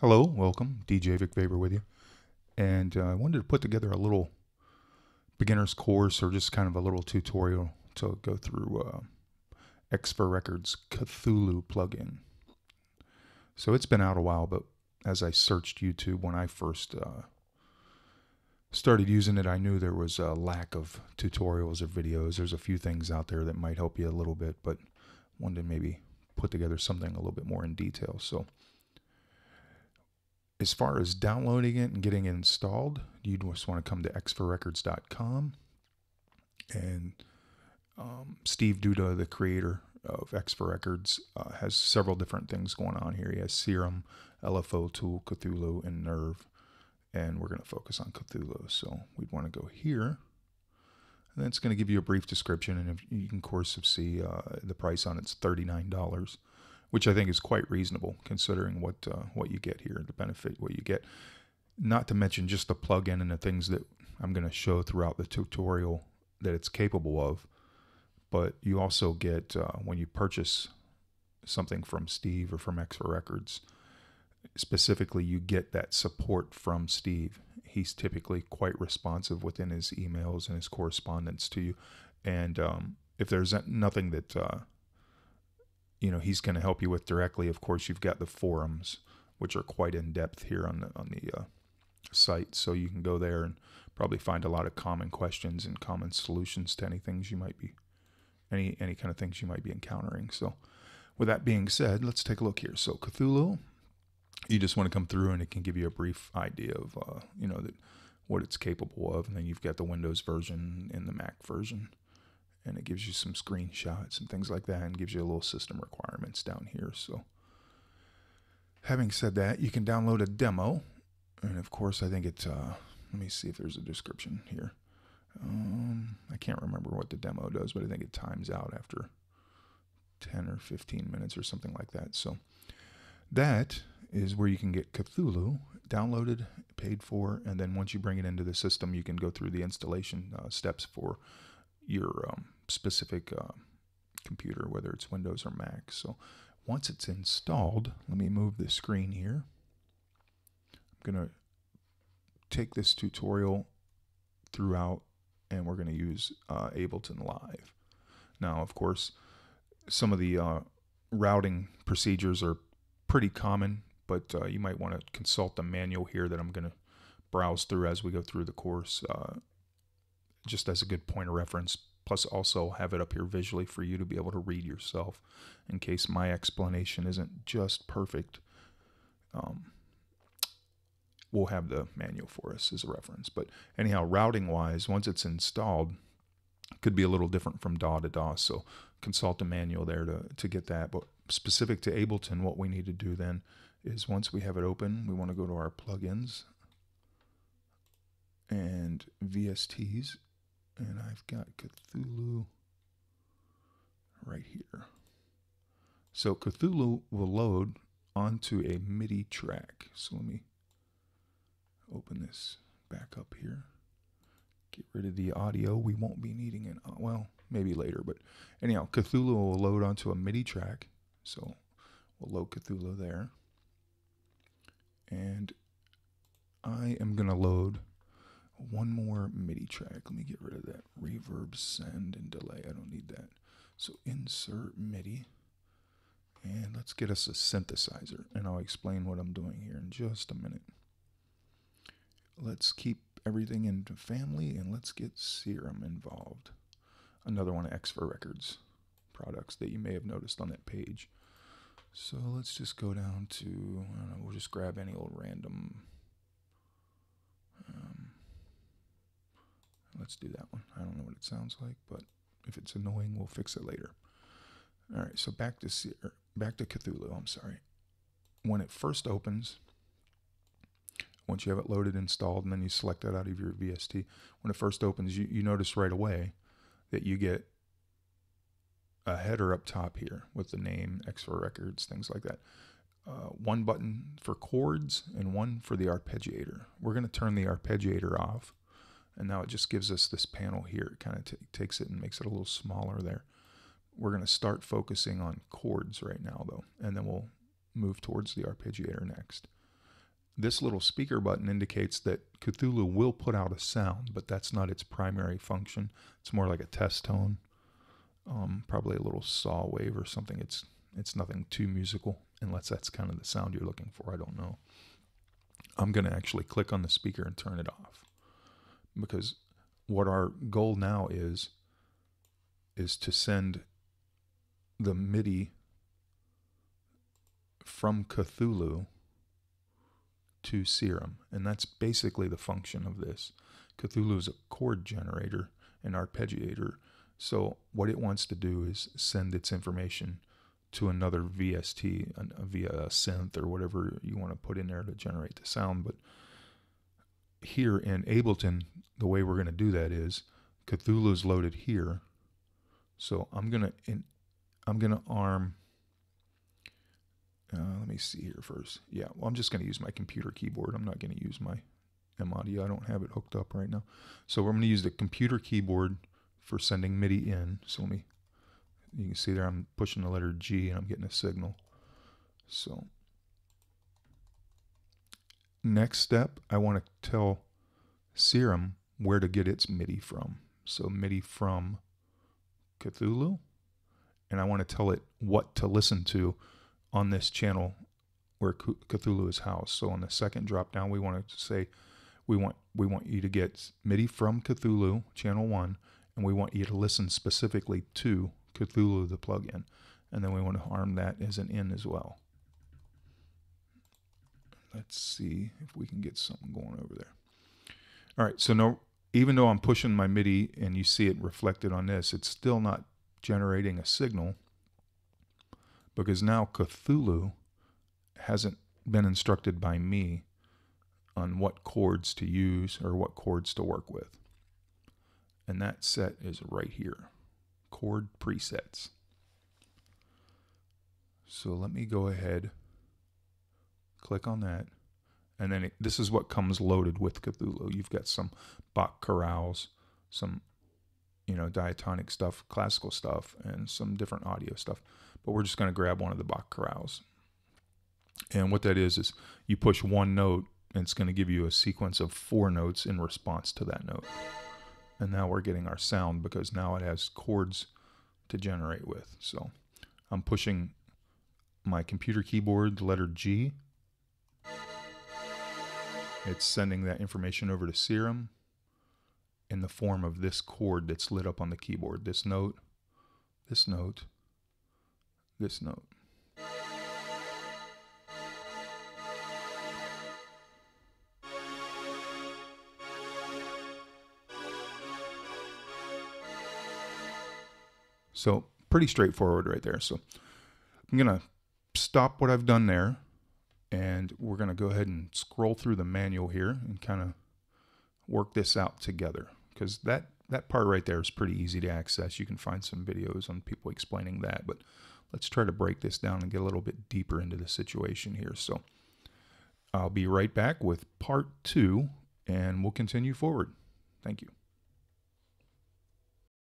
Hello, welcome. DJ Vic Vapor with you. And uh, I wanted to put together a little beginner's course or just kind of a little tutorial to go through uh, Records Cthulhu plugin. So it's been out a while, but as I searched YouTube when I first uh, started using it, I knew there was a lack of tutorials or videos. There's a few things out there that might help you a little bit, but wanted to maybe put together something a little bit more in detail. So as far as downloading it and getting it installed, you just want to come to xferrecords.com. And um, Steve Duda, the creator of Xfer Records, uh, has several different things going on here. He has Serum, LFO Tool, Cthulhu, and Nerve. And we're going to focus on Cthulhu. So we'd want to go here. And then it's going to give you a brief description. And if you can, of course, see uh, the price on it's $39 which I think is quite reasonable considering what uh, what you get here, the benefit what you get. Not to mention just the plug-in and the things that I'm going to show throughout the tutorial that it's capable of. But you also get uh, when you purchase something from Steve or from for Records, specifically, you get that support from Steve. He's typically quite responsive within his emails and his correspondence to you. And um, if there's nothing that uh, you know he's going to help you with directly. Of course, you've got the forums, which are quite in depth here on the on the uh, site, so you can go there and probably find a lot of common questions and common solutions to any things you might be any any kind of things you might be encountering. So, with that being said, let's take a look here. So Cthulhu, you just want to come through and it can give you a brief idea of uh, you know that what it's capable of, and then you've got the Windows version and the Mac version and it gives you some screenshots and things like that and gives you a little system requirements down here. So having said that, you can download a demo. And of course, I think it's, uh, let me see if there's a description here. Um, I can't remember what the demo does, but I think it times out after 10 or 15 minutes or something like that. So that is where you can get Cthulhu downloaded, paid for, and then once you bring it into the system, you can go through the installation uh, steps for your um, specific uh, computer, whether it's Windows or Mac. So once it's installed, let me move the screen here. I'm going to take this tutorial throughout and we're going to use uh, Ableton Live. Now, of course, some of the uh, routing procedures are pretty common, but uh, you might want to consult the manual here that I'm going to browse through as we go through the course, uh, just as a good point of reference plus also have it up here visually for you to be able to read yourself in case my explanation isn't just perfect. Um, we'll have the manual for us as a reference. But anyhow, routing wise, once it's installed, could be a little different from DAW to DAW. So consult the manual there to, to get that. But specific to Ableton, what we need to do then is once we have it open, we want to go to our plugins and VSTs and I've got Cthulhu right here. So Cthulhu will load onto a MIDI track. So let me open this back up here. Get rid of the audio. We won't be needing it. Uh, well, maybe later, but anyhow, Cthulhu will load onto a MIDI track. So we'll load Cthulhu there. And I am going to load one more MIDI track. Let me get rid of that reverb, send, and delay. I don't need that. So insert MIDI. And let's get us a synthesizer. And I'll explain what I'm doing here in just a minute. Let's keep everything into family and let's get Serum involved. Another one of Xfer Records products that you may have noticed on that page. So let's just go down to, know, we'll just grab any old random Let's do that one. I don't know what it sounds like, but if it's annoying, we'll fix it later. All right, so back to er, back to Cthulhu. I'm sorry. When it first opens, once you have it loaded, installed, and then you select that out of your VST, when it first opens, you, you notice right away that you get a header up top here with the name, Xfer Records, things like that. Uh, one button for chords and one for the arpeggiator. We're going to turn the arpeggiator off and now it just gives us this panel here. It kind of takes it and makes it a little smaller there. We're going to start focusing on chords right now, though, and then we'll move towards the arpeggiator next. this little speaker button indicates that Cthulhu will put out a sound, but that's not its primary function. It's more like a test tone, um, probably a little saw wave or something. It's it's nothing too musical, unless that's kind of the sound you're looking for. I don't know. I'm going to actually click on the speaker and turn it off because what our goal now is is to send the MIDI from Cthulhu to Serum. And that's basically the function of this. Cthulhu is a chord generator, an arpeggiator. So what it wants to do is send its information to another VST via a synth or whatever you want to put in there to generate the sound. But here in Ableton, the way we're going to do that is Cthulhu is loaded here. So I'm gonna in, I'm gonna arm. Uh, let me see here first. Yeah, well, I'm just gonna use my computer keyboard. I'm not gonna use my M audio. I don't have it hooked up right now. So I'm gonna use the computer keyboard for sending MIDI in. So let me. You can see there I'm pushing the letter G and I'm getting a signal. So next step, I want to tell Serum where to get its MIDI from. So MIDI from Cthulhu, and I want to tell it what to listen to on this channel where Cthulhu is housed. So on the second drop down, we want to say we want we want you to get MIDI from Cthulhu channel one, and we want you to listen specifically to Cthulhu the plugin, and then we want to arm that as an in as well. Let's see if we can get something going over there. All right, so now even though I'm pushing my MIDI and you see it reflected on this, it's still not generating a signal because now Cthulhu hasn't been instructed by me on what chords to use or what chords to work with. And that set is right here, chord presets. So let me go ahead, click on that. And then it, this is what comes loaded with Cthulhu. You've got some Bach chorales, some you know diatonic stuff, classical stuff, and some different audio stuff. But we're just going to grab one of the Bach chorales. And what that is is you push one note, and it's going to give you a sequence of four notes in response to that note. And now we're getting our sound because now it has chords to generate with. So I'm pushing my computer keyboard, the letter G, it's sending that information over to Serum in the form of this chord that's lit up on the keyboard. This note, this note, this note. So pretty straightforward right there. So I'm going to stop what I've done there and we're going to go ahead and scroll through the manual here and kind of work this out together because that, that part right there is pretty easy to access. You can find some videos on people explaining that, but let's try to break this down and get a little bit deeper into the situation here. So I'll be right back with part two and we'll continue forward. Thank you.